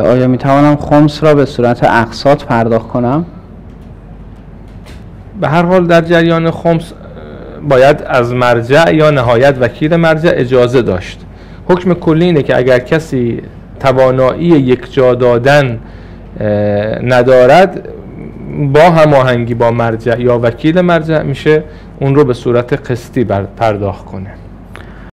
آیا می توانم خمس را به صورت اقساط پرداخت کنم؟ به هر حال در جریان خمس باید از مرجع یا نهایت وکیل مرجع اجازه داشت حکم کلی اینه که اگر کسی توانایی یک جا دادن ندارد با هماهنگی با مرجع یا وکیل مرجع میشه اون رو به صورت قسطی پرداخت کنه